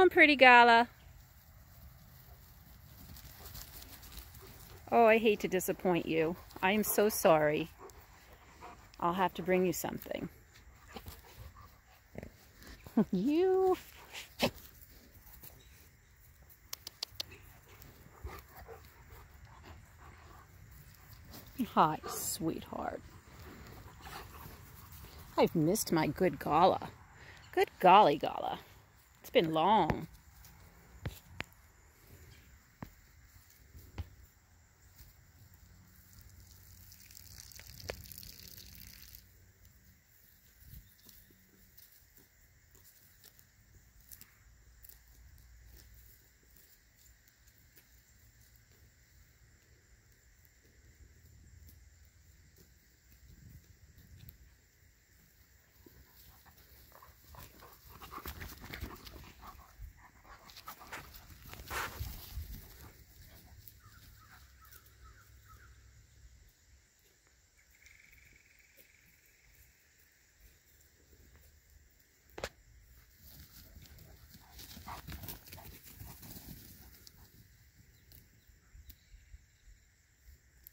on, pretty Gala. Oh, I hate to disappoint you. I am so sorry. I'll have to bring you something. you. Hi, sweetheart. I've missed my good gala. Good golly gala. It's been long.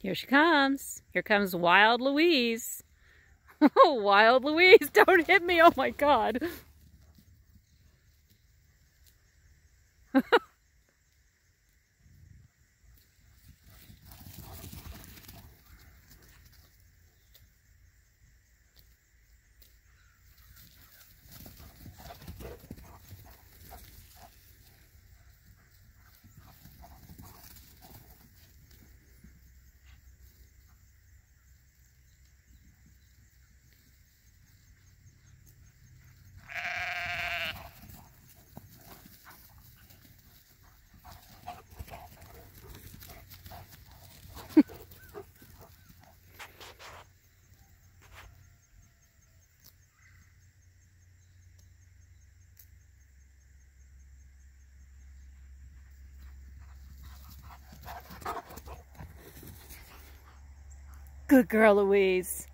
Here she comes. Here comes Wild Louise. Oh, Wild Louise, don't hit me. Oh my God. Good girl, Louise.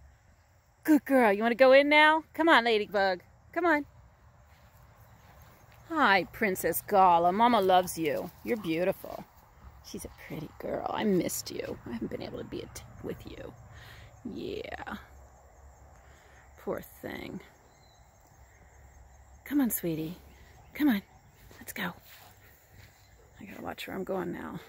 Good girl. You want to go in now? Come on, Ladybug. Come on. Hi, Princess Gala. Mama loves you. You're beautiful. She's a pretty girl. I missed you. I haven't been able to be with you. Yeah. Poor thing. Come on, sweetie. Come on. Let's go. I gotta watch where I'm going now.